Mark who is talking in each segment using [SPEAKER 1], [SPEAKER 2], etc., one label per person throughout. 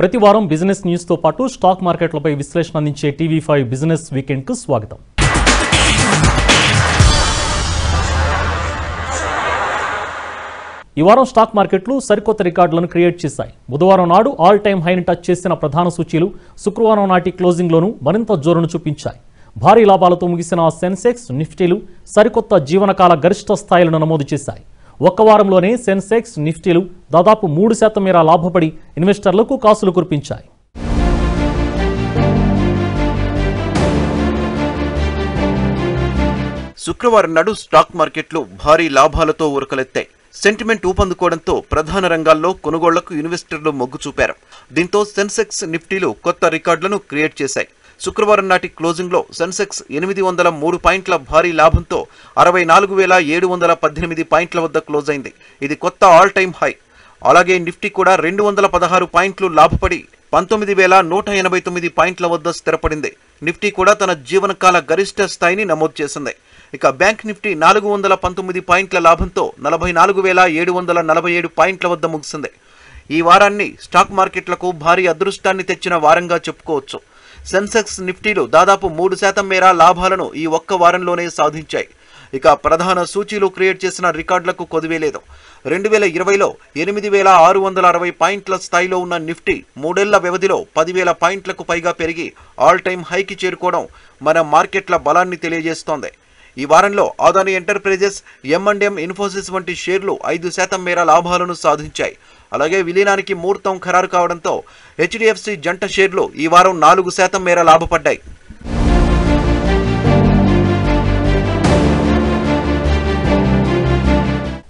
[SPEAKER 1] ప్రతి వారం బిజినెస్ న్యూస్తో పాటు స్టాక్ మార్కెట్లపై విశ్లేషణ అందించే టీవీ ఫైవ్ బిజినెస్ వీకెండ్కు స్వాగతం. ఈ వారం స్టాక్ మార్కెట్లు సరికొత్త రికార్డులను క్రియేట్ చేశాయి. బుధవారం నాడు ఆల్ టైమ్ హైని టచ్ చేసిన ప్రధాన సూచీలు శుక్రవారం నాటి క్లోజింగ్లోనూ మరింత జోరును చూపించాయి. భారీ లాభాలతో ముగిసిన సెన్సెక్స్ నిఫ్టీలు సరికొత్త జీవనకాల గరిష్ట స్థాయిలను నమోదు చేశాయి. ఒక్క వారంలోనే సెన్సెక్స్ నిఫ్టీలు దాదాపు మూడు శాతం మేర లాభపడి ఇన్వెస్టర్లకు కాసులు కురిపించాయి.
[SPEAKER 2] శుక్రవారం నాడు స్టాక్ మార్కెట్లు భారీ లాభాలతో ఉరకలెత్తాయి సెంటిమెంట్ ఊపందుకోవడంతో ప్రధాన రంగాల్లో కొనుగోళ్ళకు ఇన్వెస్టర్లు మొగ్గు చూపారు. దీంతో సెన్సెక్స్ నిఫ్టీలు కొత్త రికార్డులను క్రియేట్ చేశాయి. శుక్రవారం నాటి క్లోజింగ్లో సెన్సెక్స్ ఎనిమిది వందల మూడు పాయింట్ల భారీ లాభంతో అరవై నాలుగు వేల ఏడు వందల పద్దెనిమిది పాయింట్ల వద్ద క్లోజ్ అయింది. ఇది కొత్త ఆల్ టైమ్ హై. అలాగే నిఫ్టీ కూడా రెండు వందల పదహారు పాయింట్లు లాభపడి పంతొమ్మిది వేల నూట ఎనభై తొమ్మిది పాయింట్ల వద్ద స్థిరపడింది. నిఫ్టీ కూడా తన జీవనకాల గరిష్ట స్థాయిని నమోదు చేసింది. ఇక బ్యాంక్ నిఫ్టీ నాలుగు వందల పంతొమ్మిది పాయింట్ల లాభంతో నలభై నాలుగు వేల ఏడు వందల నలభై ఏడు పాయింట్ల వద్ద ముగిసింది. ఈ వారాన్ని స్టాక్ మార్కెట్లకు భారీ అదృష్టాన్ని తెచ్చిన వారంగా చెప్పుకోవచ్చు. సెన్సెక్స్ నిఫ్టీలు దాదాపు మూడు శాతం మేర లాభాలను ఈ ఒక్క వారంలోనే సాధించాయి. ఇక ప్రధాన సూచీలు క్రియేట్ చేసిన రికార్డులకు కొదివేలేదు రెండు వేల ఇరవైలో ఎనిమిది వేల ఆరు వందల అరవై పాయింట్ల స్థాయిలో ఉన్న నిఫ్టీ మూడేళ్ళ వ్యవధిలో పదివేల పాయింట్లకు పైగా పెరిగి ఆల్ టైమ్ హైకి చేరుకోవడం మన మార్కెట్ల బలాన్ని తెలియజేస్తోంది. ఈ వారంలో ఆదాని ఎంటర్ప్రైజెస్ ఎంఎండ్ఎం ఇన్ఫోసిస్ వంటి షేర్లు ఐదు శాతం మేర లాభాలను సాధించాయి. అలాగే విలీనానికి ముహూర్తం ఖరారు కావడంతో హెచ్డిఎఫ్సి జంట షేర్లు ఈ వారం నాలుగు శాతం మేర లాభపడ్డాయి.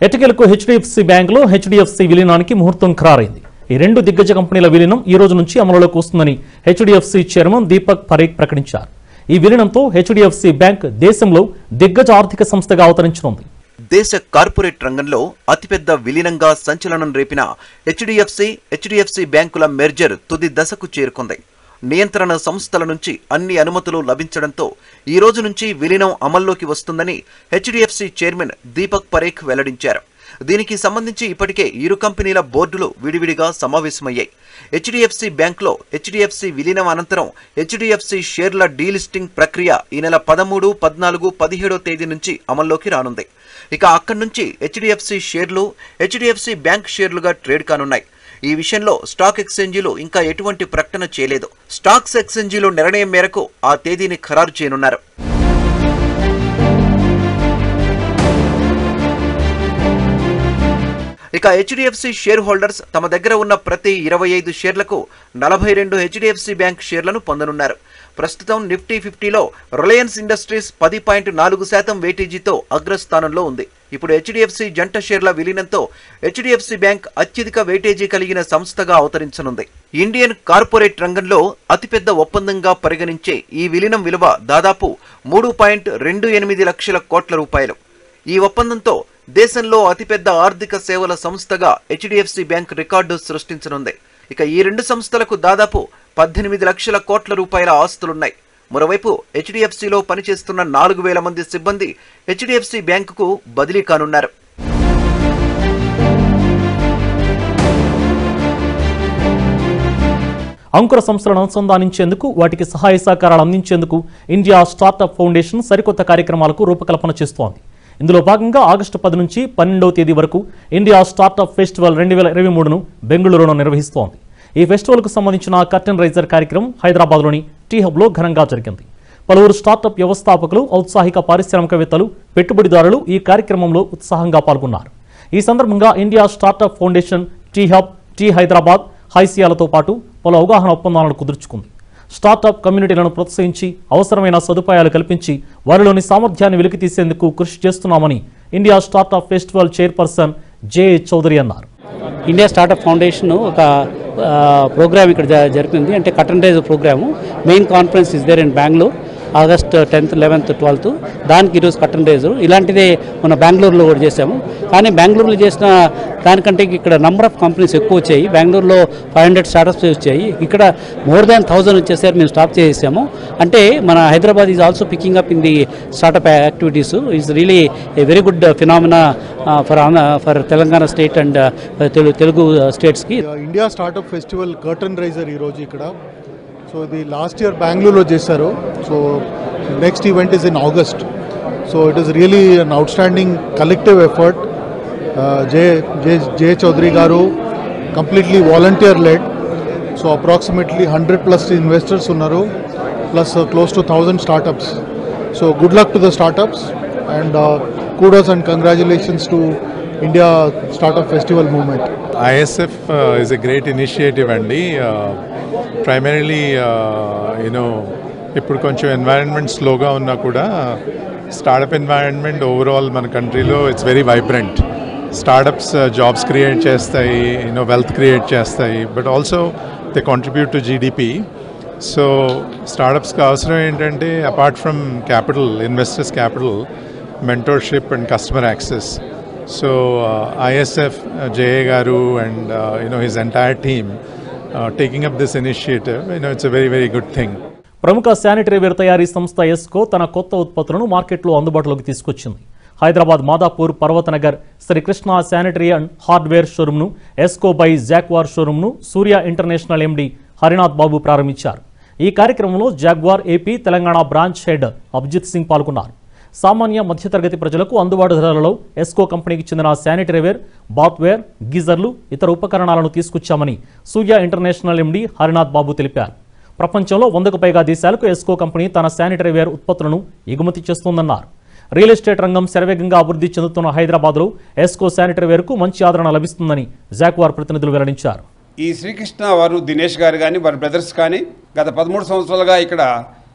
[SPEAKER 1] ఎటకెలకు హెచ్డిఎఫ్సి బ్యాంకులో హెచ్డిఎఫ్సి విలీనానికి ముహూర్తం ఖరారైంది. ఈ రెండు దిగ్గజ కంపెనీల విలీనం ఈ రోజు నుంచి అమలులోకి వస్తుందని హెచ్డిఎఫ్సి చైర్మన్ దీపక్ పరేఖ్ ప్రకటించారు. ఈ విలీనంతో హెచ్డిఎఫ్సి బ్యాంక్ దేశంలో దిగ్గజ ఆర్థిక సంస్థగా అవతరించనుంది.
[SPEAKER 2] దేశ కార్పొరేట్ రంగంలో అతిపెద్ద విలీనంగా సంచలనం రేపిన హెచ్డిఎఫ్సి హెచ్డిఎఫ్సి బ్యాంకుల మెర్జర్ తుది దశకు చేరుకుంది. నియంత్రణ సంస్థల నుంచి అన్ని అనుమతులు లభించడంతో ఈ రోజు నుంచి విలీనం అమల్లోకి వస్తుందని హెచ్డిఎఫ్సి చైర్మన్ దీపక్ పరేఖ్ వెల్లడించారు. దీనికి సంబంధించి ఇప్పటికే ఇరు కంపెనీల బోర్డులు విడివిడిగా సమావేశమయ్యాయి. హెచ్డిఎఫ్సి బ్యాంక్లో హెచ్డిఎఫ్సి విలీనం అనంతరం హెచ్డిఎఫ్సి షేర్ల డీలిస్టింగ్ ప్రక్రియ ఈ నెల పదమూడు పద్నాలుగు పదిహేడో తేదీ నుంచి అమల్లోకి రానుంది. ఇక అక్కడి నుంచి హెచ్డిఎఫ్సి షేర్లు హెచ్డిఎఫ్సి బ్యాంక్ షేర్లుగా ట్రేడ్ కానున్నాయి. ఈ విషయంలో స్టాక్ ఎక్స్చేంజీలు ఇంకా ఎటువంటి ప్రకటన చేయలేదు. స్టాక్స్ ఎక్స్చేంజీలు నిర్ణయం మేరకు ఆ తేదీని ఖరారు చేయనున్నారు. ఇక హెచ్డిఎఫ్సి షేర్ హోల్డర్స్ తమ దగ్గర ఉన్న ప్రతి ఇరవై ఐదు షేర్లకు నలభై రెండు హెచ్డిఎఫ్సి బ్యాంక్ షేర్లను పొందనున్నారు. ప్రస్తుతం నిఫ్టీ ఫిఫ్టీలో రిలయన్స్ ఇండస్ట్రీస్ పది పాయింట్ నాలుగు శాతం వెయిటేజీతో అగ్రస్థానంలో ఉంది. ఇప్పుడు హెచ్డిఎఫ్సి జంట షేర్ల విలీనంతో హెచ్డిఎఫ్సి బ్యాంక్ అత్యధిక వెయిటేజీ కలిగిన సంస్థగా అవతరించనుంది. ఇండియన్ కార్పొరేట్ రంగంలో అతిపెద్ద ఒప్పందంగా పరిగణించే ఈ విలీనం విలువ దాదాపు మూడు పాయింట్ రెండు ఎనిమిది లక్షల కోట్ల రూపాయలు. ఈ ఒప్పందంతో దేశంలో అతిపెద్ద ఆర్థిక సేవల సంస్థగా హెచ్డిఎఫ్సి బ్యాంక్ రికార్డు సృష్టించనుంది. ఇక ఈ రెండు సంస్థలకు దాదాపు పద్దెనిమిది లక్షల కోట్ల రూపాయల ఆస్తులున్నాయి. మరోవైపు హెచ్డిఎఫ్సిలో పనిచేస్తున్న నాలుగు వేల మంది సిబ్బంది హెచ్డిఎఫ్సి బ్యాంకుకు బదిలీ కానున్నారు.
[SPEAKER 1] అంకుర సంస్థలను అనుసంధానించేందుకు వాటికి సహాయ సహకారాలు అందించేందుకు ఇండియా స్టార్టప్ ఫౌండేషన్ సరికొత్త కార్యక్రమాలకు రూపకల్పన చేస్తోంది. ఇందులో భాగంగా ఆగస్టు పది నుంచి పన్నెండవ తేదీ వరకు ఇండియా స్టార్టప్ ఫెస్టివల్ రెండు వేల ఇరవై మూడును బెంగళూరులో నిర్వహిస్తోంది. ఈ ఫెస్టివల్కు సంబంధించిన కర్టెన్ రైజర్ కార్యక్రమం హైదరాబాద్లోని టీ హబ్లో ఘనంగా జరిగింది. పలువురు స్టార్టప్ వ్యవస్థాపకులు ఔత్సాహిక పారిశ్రామికవేత్తలు పెట్టుబడిదారులు ఈ కార్యక్రమంలో ఉత్సాహంగా పాల్గొన్నారు. ఈ సందర్భంగా India startup foundation T hub T Hyderabad హైసియాలతో పాటు పలు అవగాహన ఒప్పందాలను కుదుర్చుకుంది. స్టార్టప్ కమ్యూనిటీలను ప్రోత్సహించి అవసరమైన సదుపాయాలు కల్పించి వారిలోని సామర్థ్యాన్ని వెలికి తీసేందుకు కృషి చేస్తున్నామని India startup festival chairperson J Chowdary అన్నారు.
[SPEAKER 3] ఇండియా స్టార్టప్ ఫౌండేషన్ ఒక ప్రోగ్రామ్ ఇక్కడ జ- జరిపింది అంటే curtain raiser programme. Main conference is there in Bengaluru. August tenth eleventh twelfth. దానికి ఈరోజు కట్టన్ రేజు. ఇలాంటిదే మన బెంగళూరులో కూడా చేసాము కానీ బెంగళూరులో చేసిన దానికంటే ఇక్కడ నెంబర్ ఆఫ్ కంపెనీస్ ఎక్కువ వచ్చాయి. బెంగళూరులో ఫైవ్ హండ్రెడ్ స్టార్టప్స్ వచ్చాయి. ఇక్కడ మోర్ దాన్ థౌజండ్ వచ్చేసరికి మేము స్టాప్ చేసేసాము. అంటే మన Hyderabad is also picking up in the startup activities is really a very good phenomena for for Telangana state and Telugu Telugu స్టేట్స్కి
[SPEAKER 4] India startup festival curtain raiser ఈరోజు ఇక్కడ. So ఇది last year బెంగళూరులో చేశారు. So next event is in August so it is really an outstanding collective effort J J J Chowdary garu completely volunteer led so approximately hundred plus investors ఉన్నారు plus close to thousand startups so good luck to the startups and kudos and congratulations to India startup festival movement
[SPEAKER 5] ISF is a great initiative అండి. Primarily you know ఇప్పుడు కొంచెం environment స్లోగా ఉన్నా కూడా startup environment overall మన కంట్రీలో it's very vibrant startups jobs create చేస్తాయి you know wealth create చేస్తాయి but also they contribute to GDP so స్టార్టప్స్కి అవసరం ఏంటంటే apart from capital investors capital mentorship and customer access so ISF J A గారు and you know his entire team taking up this initiative you know it's very very good thing
[SPEAKER 1] ప్రముఖ sanitary ware తయారీ సంస్థ ఎస్కో తన కొత్త ఉత్పత్తులను మార్కెట్లో అందుబాటులోకి తీసుకొచ్చింది. Hyderabad Madhapur Parvathanagar Srikrishna sanitary and hardware షోరూమ్ను ఎస్కో by Jaquar షోరూమ్ను సూర్య ఇంటర్నేషనల్ ఎండి హరినాథ్ బాబు ప్రారంభించారు. ఈ కార్యక్రమంలో Jaquar AP Telangana branch head Abhijit Singh పాల్గొన్నారు. సామాన్య మధ్యతరగతి ప్రజలకు అందుబాటు ధరలలో ఎస్కో కంపెనీకి చెందిన శానిటరీ వేర్ బాత్వేర్ గీజర్లు ఇతర ఉపకరణాలను తీసుకొచ్చామని సూర్య ఇంటర్నేషనల్ ఎండి హరినాథ్ బాబు తెలిపారు. ప్రపంచంలో వందకు పైగా దేశాలకు ఎస్కో కంపెనీ తన శానిటరీ వేర్ ఉత్పత్తులను ఎగుమతి చేస్తోందన్నారు. రియల్ ఎస్టేట్ రంగం శరవేగంగా అభివృద్ధి చెందుతున్న హైదరాబాద్లో ఎస్కో శానిటరీ వేర్కు మంచి ఆదరణ లభిస్తుందని జాక్వార్ ప్రతినిధులు వెల్లడించారు.
[SPEAKER 6] ఈ శ్రీకృష్ణ వారు దినేష్ గారు కానీ వారి బ్రదర్స్ కానీ గత పదమూడు సంవత్సరాలుగా ఇక్కడ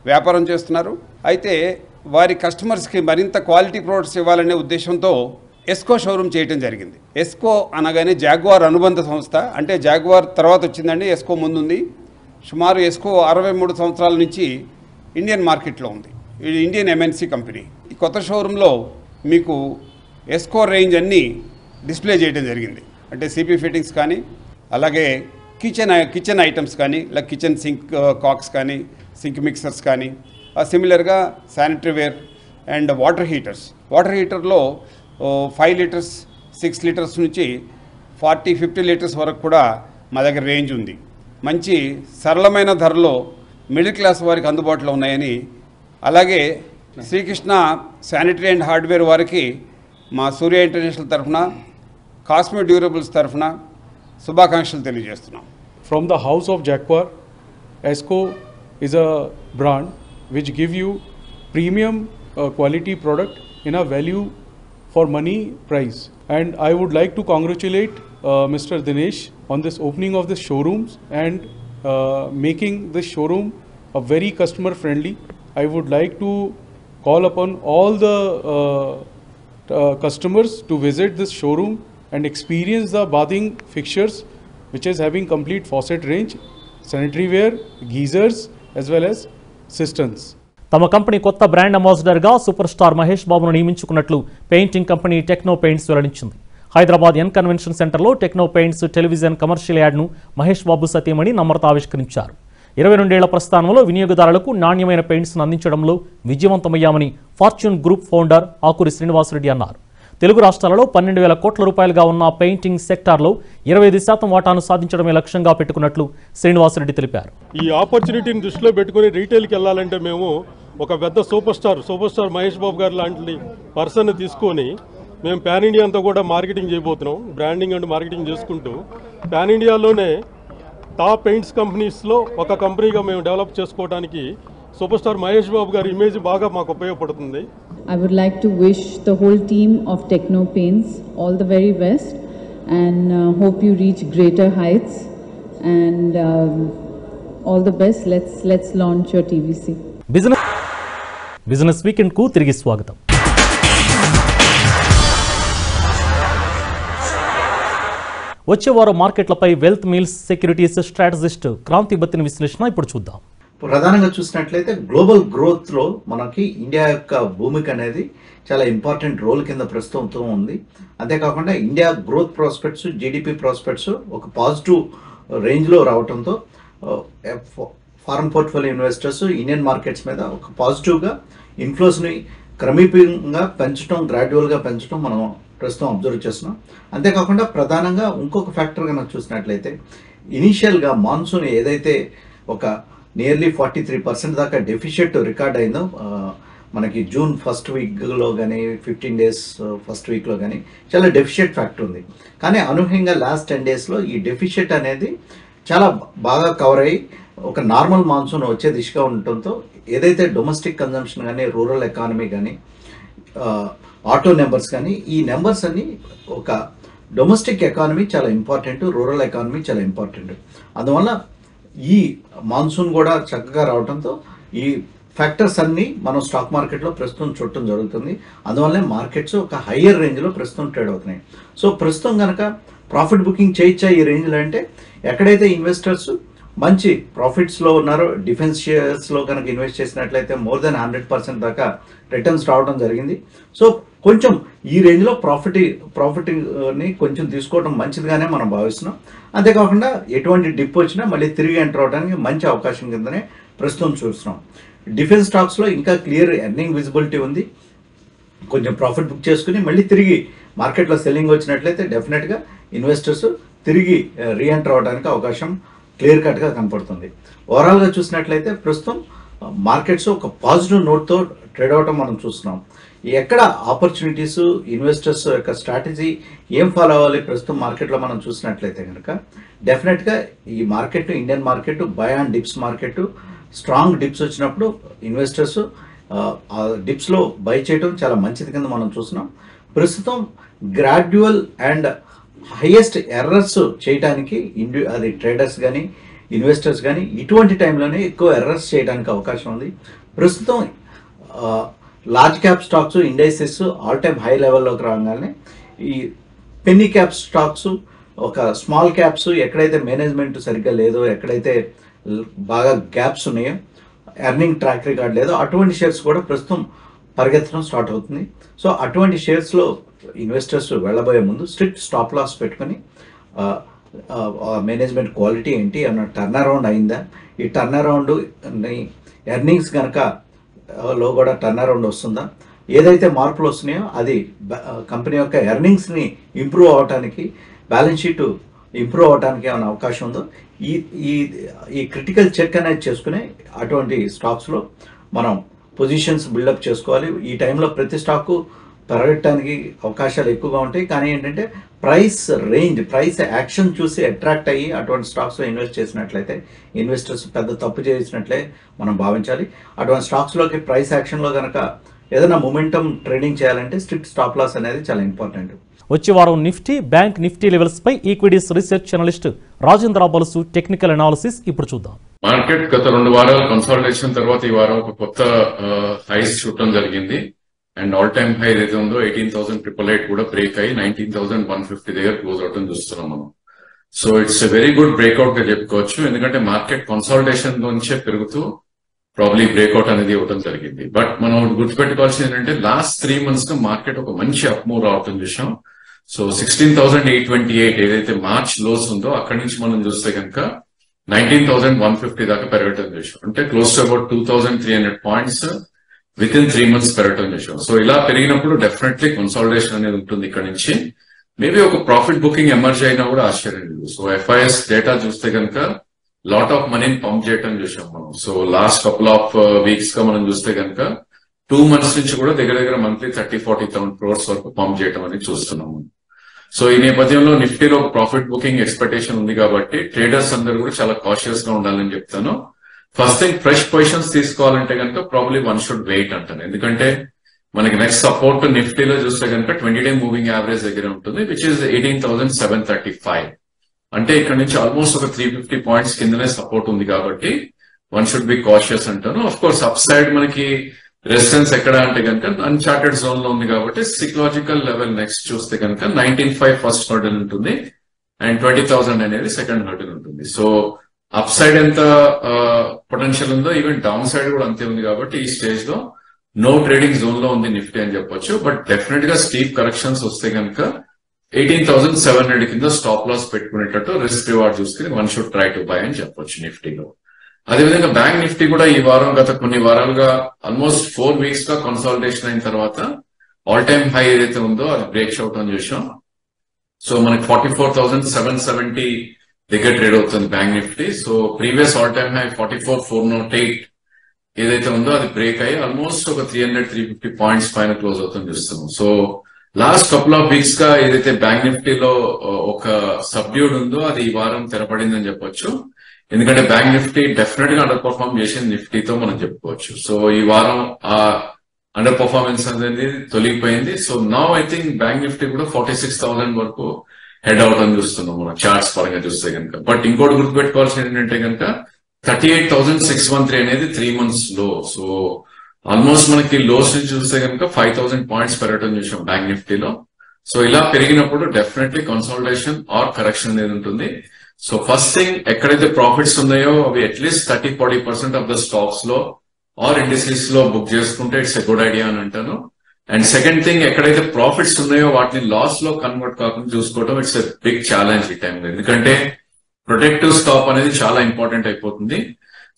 [SPEAKER 6] వ్యాపారం చేస్తున్నారు. అయితే వారి కస్టమర్స్కి మరింత క్వాలిటీ ప్రోడక్ట్స్ ఇవ్వాలనే ఉద్దేశంతో ఎస్కో షోరూమ్ చేయడం జరిగింది. ఎస్కో అనగానే జాగ్వార్ అనుబంధ సంస్థ. అంటే జాగ్వార్ తర్వాత వచ్చిందండి ఎస్కో ముందుంది. సుమారు ఎస్కో అరవై మూడు సంవత్సరాల నుంచి ఇండియన్ మార్కెట్లో ఉంది. ఇది ఇండియన్ ఎంఎన్సీ కంపెనీ. ఈ కొత్త షోరూంలో మీకు ఎస్కో రేంజ్ అన్నీ డిస్ప్లే చేయడం జరిగింది. అంటే సిపి ఫిట్టింగ్స్ కానీ అలాగే కిచెన్ కిచెన్ ఐటమ్స్ కానీ లైక్ కిచెన్ సింక్ కాక్స్ కానీ సింక్ మిక్సర్స్ కానీ సిమిలర్గా sanitary ware and water heaters water హీటర్లో five litres six litres నుంచి ఫార్టీ ఫిఫ్టీ లీటర్స్ వరకు కూడా మా దగ్గర రేంజ్ ఉంది. మంచి సరళమైన ధరలో మిడిల్ క్లాస్ వారికి అందుబాటులో ఉన్నాయని అలాగే శ్రీకృష్ణ శానిటరీ అండ్ హార్డ్వేర్ వారికి మా సూర్య ఇంటర్నేషనల్ తరఫున కాస్మెట్ డ్యూరబుల్స్ తరఫున శుభాకాంక్షలు తెలియజేస్తున్నాం.
[SPEAKER 7] From the house of Jaguar, Essco is a brand which give you premium uh, quality product in a value for money price. And I would like to congratulate uh, Mr. Dinesh on this opening of the showrooms and uh, making this showroom a very customer friendly. I would like to call upon all the uh, uh, customers to visit this showroom and experience the bathing fixtures which is having complete faucet range sanitary ware geysers as well as cisterns.
[SPEAKER 1] తమ company కొత్త brand అంబాసిడర్గా super star Mahesh బాబును నియమించుకున్నట్లు painting company techno paints వెల్లడించింది. Hyderabad N convention సెంటర్లో techno paints television commercial యాడ్ను మహేష్ బాబు సతీమణి నమ్రత ఆవిష్కరించారు. ఇరవై రెండేళ్ళ ప్రస్థానంలో వినియోగదారులకు నాణ్యమైన పెయింట్స్ను అందించడంలో విజయవంతమయ్యామని fortune group founder Akuri Srinivasa Reddy అన్నారు. తెలుగు రాష్ట్రాలలో పన్నెండు వేల కోట్ల రూపాయలుగా ఉన్న పెయింటింగ్ సెక్టార్లో ఇరవై ఐదు శాతం వాటాను సాధించడమే లక్ష్యంగా పెట్టుకున్నట్లు శ్రీనివాసరెడ్డి తెలిపారు.
[SPEAKER 8] ఈ ఆపర్చునిటీని దృష్టిలో పెట్టుకుని రీటైల్కి వెళ్ళాలంటే మేము ఒక పెద్ద super star super star Mahesh Babu గారు లాంటి పర్సన్ తీసుకొని మేము పాన్ ఇండియా అంతా కూడా మార్కెటింగ్ చేయబోతున్నాం బ్రాండింగ్ అండ్ మార్కెటింగ్ చేసుకుంటూ. పాన్ ఇండియాలోనే టాప్ పెయింట్స్ కంపెనీస్లో ఒక కంపెనీగా మేము డెవలప్ చేసుకోవడానికి సూపర్ స్టార్ మహేష్ బాబు గారి ఇమేజ్ బాగా మాకు ఉపయోగపడుతుంది.
[SPEAKER 9] I would like to wish the whole team of Techno Paints all the very best and uh, hope you reach greater heights and um, all the best. Let's let's launch your TVC.
[SPEAKER 1] Business business వీకెండ్కు తిరిగి స్వాగతం వచ్చే వారం మార్కెట్లపై wealth mills securities strategist Kranthi Battina విశ్లేషణ ఇప్పుడు చూద్దాం
[SPEAKER 10] ప్రధానంగా చూసినట్లయితే గ్లోబల్ గ్రోత్లో మనకి ఇండియా యొక్క భూమిక అనేది చాలా ఇంపార్టెంట్ రోల్ కింద ప్రస్తుతం ఉంది. అంతేకాకుండా India growth prospects GDP prospects ఒక పాజిటివ్ రేంజ్లో రావడంతో foreign portfolio investors Indian markets మీద ఒక పాజిటివ్గా ఇన్ఫ్లోస్ని క్రమీపంగా పెంచడం గ్రాడ్యువల్గా పెంచడం మనం ప్రస్తుతం అబ్జర్వ్ చేస్తున్నాం. అంతేకాకుండా ప్రధానంగా ఇంకొక ఫ్యాక్టర్ కనుక చూసినట్లయితే ఇనీషియల్గా మాన్సూన్ ఏదైతే ఒక నియర్లీ ఫార్టీ త్రీ పర్సెంట్ దాకా డెఫిషియట్ రికార్డ్ అయిందో మనకి జూన్ ఫస్ట్ వీక్లో కానీ ఫిఫ్టీన్ డేస్ ఫస్ట్ వీక్లో కానీ చాలా డెఫిషియట్ ఫ్యాక్టర్ ఉంది. కానీ అనూహ్యంగా లాస్ట్ టెన్ డేస్లో ఈ డెఫిషియట్ అనేది చాలా బాగా కవర్ అయ్యి ఒక నార్మల్ మాన్సూన్ వచ్చే దిశగా ఉండటంతో ఏదైతే డొమెస్టిక్ కన్జంప్షన్ కానీ రూరల్ ఎకానమీ కానీ ఆటో నెంబర్స్ కానీ ఈ నెంబర్స్ అన్ని ఒక డొమెస్టిక్ ఎకానమీ చాలా ఇంపార్టెంట్ రూరల్ ఎకానమీ చాలా ఇంపార్టెంట్ అందువల్ల ఈ మాన్సూన్ కూడా చక్కగా రావడంతో ఈ ఫ్యాక్టర్స్ అన్నీ మనం స్టాక్ మార్కెట్లో ప్రస్తుతం చూడటం జరుగుతుంది. అందువల్లనే మార్కెట్స్ ఒక హయ్యర్ రేంజ్లో ప్రస్తుతం ట్రేడ్ అవుతున్నాయి. సో ప్రస్తుతం కనుక ప్రాఫిట్ బుకింగ్ చేయొచ్చా ఈ రేంజ్లో అంటే ఎక్కడైతే ఇన్వెస్టర్స్ మంచి ప్రాఫిట్స్లో ఉన్నారో డిఫెన్స్ షేర్స్లో కనుక ఇన్వెస్ట్ చేసినట్లయితే మోర్ దెన్ హండ్రెడ్ పర్సెంట్ దాకా రిటర్న్స్ రావడం జరిగింది. సో కొంచెం ఈ రేంజ్లో ప్రాఫిట్ ప్రాఫిట్ని కొంచెం తీసుకోవడం మంచిదిగానే మనం భావిస్తున్నాం. అంతేకాకుండా ఎటువంటి డిప్ వచ్చినా మళ్ళీ తిరిగి ఎంటర్ అవడానికి మంచి అవకాశం కిందనే ప్రస్తుతం చూస్తున్నాం. డిఫెన్స్ స్టాక్స్లో ఇంకా క్లియర్ ఎర్నింగ్ విజిబిలిటీ ఉంది. కొంచెం ప్రాఫిట్ బుక్ చేసుకుని మళ్ళీ తిరిగి మార్కెట్లో సెల్లింగ్ వచ్చినట్లయితే డెఫినెట్గా ఇన్వెస్టర్స్ తిరిగి eh, రీఎంటర్ అవడానికి అవకాశం క్లియర్ కట్గా కనపడుతుంది. ఓవరాల్గా చూసినట్లయితే ప్రస్తుతం eh, మార్కెట్స్ ఒక పాజిటివ్ నోట్తో ట్రేడ్ అవటం మనం చూస్తున్నాం. ఎక్కడ ఆపర్చునిటీస్ ఇన్వెస్టర్స్ యొక్క స్ట్రాటజీ ఏం ఫాలో అవ్వాలి? ప్రస్తుతం మార్కెట్లో మనం చూసినట్లయితే కనుక డెఫినెట్గా ఈ market Indian market buy and dips market strong dips వచ్చినప్పుడు ఇన్వెస్టర్స్ ఆ డిప్స్లో బై చేయడం చాలా మంచిది కింద మనం చూస్తున్నాం. ప్రస్తుతం గ్రాడ్యువల్ అండ్ హైయెస్ట్ ఎర్రర్స్ చేయడానికి ఇండి అది ట్రేడర్స్ కానీ ఇన్వెస్టర్స్ కానీ ఇటువంటి టైంలోనే ఎక్కువ ఎర్రర్స్ చేయడానికి అవకాశం ఉంది. ప్రస్తుతం large cap stocks indices all time high లెవెల్లోకి రాగానే ఈ పెన్నీ క్యాప్ స్టాక్స్ ఒక స్మాల్ క్యాప్స్ ఎక్కడైతే మేనేజ్మెంట్ సరిగ్గా లేదో ఎక్కడైతే బాగా గ్యాప్స్ ఉన్నాయో ఎర్నింగ్ ట్రాక్ రికార్డ్ లేదో అటువంటి షేర్స్ కూడా ప్రస్తుతం పరిగెత్తడం స్టార్ట్ అవుతుంది. సో అటువంటి షేర్స్లో ఇన్వెస్టర్స్ వెళ్ళబోయే ముందు స్ట్రిక్ట్ స్టాప్ లాస్ పెట్టుకొని మేనేజ్మెంట్ క్వాలిటీ ఏంటి అన్న టర్న్ అరౌండ్ అయిందా? ఈ టర్న్ అరౌండ్ ఎర్నింగ్స్ కనుక లో కూడా టర్న్ అరౌండ్ వస్తుందా? ఏదైతే మార్పులు వస్తున్నాయో అది కంపెనీ యొక్క ఎర్నింగ్స్ని ఇంప్రూవ్ అవ్వటానికి బ్యాలెన్స్ షీట్ ఇంప్రూవ్ అవ్వడానికి ఏమైనా అవకాశం ఉందో ఈ ఈ ఈ క్రిటికల్ చెక్ అనేది చేసుకునే అటువంటి స్టాక్స్లో మనం పొజిషన్స్ బిల్డప్ చేసుకోవాలి. ఈ టైంలో ప్రతి స్టాకు పెరగటానికి అవకాశాలు ఎక్కువగా ఉంటాయి. కానీ ఏంటంటే ప్రైస్ రేంజ్ ప్రైస్ యాక్షన్ చూసి అట్రాక్ట్ అయ్యి అటువంటి స్టాక్స్లో ఇన్వెస్ట్ చేసినట్లయితే ఇన్వెస్టర్స్ పెద్ద తప్పు చేసినట్లే మనం భావించాలి. అటువంటి స్టాక్స్లోకి ప్రైస్ యాక్షన్లో కనుక ఏదైనా మొమెంటం ట్రేడింగ్ చేయాలంటే స్ట్రిక్ట్ స్టాప్ లాస్ అనేది చాలా ఇంపార్టెంట్.
[SPEAKER 1] వచ్చే వారం నిఫ్టీ బ్యాంక్ నిఫ్టీ లెవెల్స్ పై equities research analyst Rajendra Balusu technical analysis ఇప్పుడు చూద్దాం.
[SPEAKER 11] మార్కెట్ గత రెండు వారాల కన్సాలిడేషన్ తర్వాత ఈ వారం ఒక కొత్త హైస్ చూడటం జరిగింది. అండ్ ఆల్ టైమ్ హై ఏదైతే ఉందో ఎయిటీన్ థౌసండ్ ట్రిపుల్ ఎయిట్ కూడా బ్రేక్ అయ్యి నైన్టీన్ థౌసండ్ వన్ ఫిఫ్టీ దగ్గర క్లోజ్ అవటం చూస్తున్నాం మనం. So it's a very good బ్రేక్అవుట్గా చెప్పుకోవచ్చు. ఎందుకంటే మార్కెట్ కన్సాలిడేషన్ నుంచే పెరుగుతూ ప్రాబ్లీ బ్రేక్అవుట్ అనేది ఇవ్వడం జరిగింది. బట్ మనం గుర్తుపెట్టుకోవాల్సింది ఏంటంటే లాస్ట్ త్రీ మంత్స్లో మార్కెట్ ఒక మంచి అప్ మూవ్ రావటం చూసాం. So sixteen thousand eight twenty eight ఏదైతే మార్చ్ లోస్ ఉందో అక్కడి నుంచి మనం చూస్తే కనుక నైన్టీన్ థౌసండ్ వన్ ఫిఫ్టీ దాకా పెరగటం చూసాం. అంటే close to about two thousand three hundred points within three months పెరగటం చేసాం సో ఇలా పెరిగినప్పుడు డెఫినెట్లీ కన్సాలిడేషన్ అనేది ఉంటుంది ఇక్కడ నుంచి. మేబీ ఒక ప్రాఫిట్ బుకింగ్ ఎమర్జ్ అయినా కూడా ఆశ్చర్యం లేదు. సో ఎఫ్ఐఎస్ డేటా చూస్తే కనుక లాట్ ఆఫ్ మనీని పంప్ చేయటం చూసాం మనం. సో లాస్ట్ కపుల్ ఆఫ్ వీక్స్గా మనం చూస్తే కనుక టూ మంత్స్ నుంచి కూడా దగ్గర దగ్గర monthly thirty forty thousand crores వరకు పంప్ చేయటం అనేది చూస్తున్నాము సో ఈ నేపథ్యంలో నిఫ్టీలో ప్రాఫిట్ బుకింగ్ ఎక్స్పెక్టేషన్ ఉంది కాబట్టి ట్రేడర్స్ అందరూ కూడా చాలా కాషియస్గా ఉండాలని చెప్తాను. ఫస్ట్ థింగ్ ఫ్రెష్ పొజిషన్స్ తీసుకోవాలంటే కనుక ప్రాబ్లీ వన్ షుడ్ వెయిట్ అంటాను. ఎందుకంటే మనకి నెక్స్ట్ సపోర్ట్ నిఫ్టీలో చూస్తే కనుక ట్వంటీ డే మూవింగ్ యావరేజ్ దగ్గర ఉంటుంది which is eighteen thousand seven thirty five అంటే ఇక్కడ నుంచి ఆల్మోస్ట్ ఒక త్రీ ఫిఫ్టీ పాయింట్స్ కిందనే సపోర్ట్ ఉంది కాబట్టి వన్ షుడ్ బి కాషియస్ అంటాను. అఫ్ కోర్స్ అప్ సైడ్ మనకి రెసిడెన్స్ ఎక్కడ అంటే కనుక అన్చార్టెడ్ జోన్లో ఉంది కాబట్టి సికలాజికల్ లెవెల్ నెక్స్ట్ చూస్తే కనుక నైన్టీన్ ఫైవ్ ఫస్ట్ హర్డల్ ఉంటుంది అండ్ ట్వంటీ థౌసండ్ అనేది సెకండ్ హర్డల్ ఉంటుంది. సో అప్ సైడ్ ఎంత పొటెన్షియల్ ఉందో ఈవెన్ డౌన్ సైడ్ కూడా అంతే ఉంది కాబట్టి ఈ స్టేజ్లో నో ట్రేడింగ్ జోన్లో ఉంది నిఫ్టీ అని చెప్పొచ్చు. బట్ డెఫినెట్గా స్టీప్ కరెక్షన్స్ వస్తే కనుక ఎయిటీన్ థౌసండ్ సెవెన్ హండ్రెడ్ కింద స్టాప్ లాస్ పెట్టుకునేటట్టు రిస్క్ రివార్డ్ చూసుకుని one should try to buy అని చెప్పొచ్చు నిఫ్టీలో అదేవిధంగా బ్యాంక్ నిఫ్టీ కూడా ఈ వారం గత కొన్ని వారాలుగా ఆల్మోస్ట్ ఫోర్ వీక్స్గా కన్సాలిడేషన్ అయిన తర్వాత ఆల్ టైమ్ హై ఏదైతే ఉందో అది బ్రేక్ అవుట్ అని చూసాం సో మనకి forty four thousand seven seventy దగ్గర ట్రేడ్ అవుతుంది bank Nifty so previous all time high forty four four not eight ఏదైతే ఉందో అది బ్రేక్ అయ్యి ఆల్మోస్ట్ ఒక three hundred three fifty points పైన క్లోజ్ అవుతుంది చూస్తున్నాం. సో లాస్ట్ కపుల్ ఆఫ్ వీక్స్గా ఏదైతే బ్యాంక్ నిఫ్టీలో ఒక సబ్డ్యూడ్ ఉందో అది ఈ వారం తెరపడిందని చెప్పొచ్చు. ఎందుకంటే బ్యాంక్ నిఫ్టీ డెఫినెట్గా అండర్ పర్ఫార్మ్ చేసింది నిఫ్టీతో మనం చెప్పుకోవచ్చు. సో ఈ వారం ఆ అండర్ పర్ఫార్మెన్స్ అనేది తొలగిపోయింది. సో నా ఐ థింక్ బ్యాంక్ నిఫ్టీ కూడా ఫార్టీ సిక్స్ థౌసండ్ వరకు హెడ్ అవుట్ అని చూస్తున్నాం మనం చార్ట్స్ పరంగా చూస్తే కనుక. బట్ ఇంకోటి గుర్తుపెట్టుకోవాల్సింది ఏంటంటే కనుక thirty eight thousand six one three అనేది త్రీ మంత్స్లో సో ఆల్మోస్ట్ మనకి లోస్ నుంచి చూస్తే కనుక ఫైవ్ థౌసండ్ పాయింట్స్ పెరగడం చూసాం బ్యాంక్ నిఫ్టీలో సో ఇలా పెరిగినప్పుడు డెఫినెట్లీ కన్సల్టేషన్ ఆర్ కరెక్షన్ అనేది ఉంటుంది. సో ఫస్ట్ థింగ్ ఎక్కడైతే ప్రాఫిట్స్ ఉన్నాయో అవి at least thirty forty percent of the స్టాక్స్లో ఆర్ ఇండస్ట్రీస్లో బుక్ చేసుకుంటే ఇట్స్ ఎ గుడ్ ఐడియా అని అంటాను. అండ్ సెకండ్ థింగ్ ఎక్కడైతే ప్రాఫిట్స్ ఉన్నాయో వాటిని లాస్లో కన్వర్ట్ కాకుండా చూసుకోవడం ఇట్స్ ఎ బిగ్ ఛాలెంజ్ ఈ టైంలో ఎందుకంటే ప్రొటెక్టివ్ స్టాప్ అనేది చాలా ఇంపార్టెంట్ అయిపోతుంది.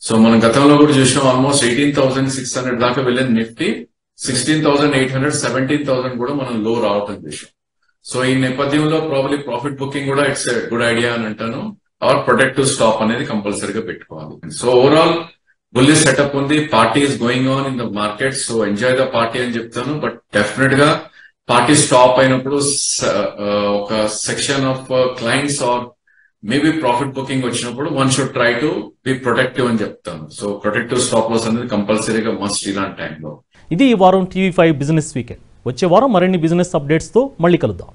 [SPEAKER 11] సో మనం గతంలో కూడా చూసినాం almost eighteen thousand six hundred దాకా వెళ్ళింది Nifty sixteen thousand eight hundred seventeen thousand కూడా మనం లో రావటం చూసాం సో ఈ నేపథ్యంలో ప్రాబ్లీ ప్రాఫిట్ బుకింగ్ కూడా ఇట్స్ ఎ గుడ్ ఐడియా అని అంటాను. ఆర్ ప్రొటెక్టివ్ స్టాప్ అనేది కంపల్సరీగా పెట్టుకోవాలి. సో ఓవరాల్ బుల్లి సెటప్ ఉంది. Party is going on in the market so enjoy the party అని చెప్తాను. బట్ డెఫినెట్గా పార్టీ స్టాప్ అయినప్పుడు ఒక section of clients or maybe profit booking వచ్చినప్పుడు one should try to be protective అని చెప్తాను. సో ప్రొటెక్టివ్ స్టాప్ లాస్ అనేది కంపల్సరీగా మస్ట్ ఇలాంటి టైంలో
[SPEAKER 1] ఇది ఈ వారం టీవీ ఫైవ్ బిజినెస్ వీకెండ్ వచ్చే వారం మరిన్ని బిజినెస్ అప్డేట్స్తో మళ్ళీ కలుద్దాం.